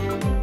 you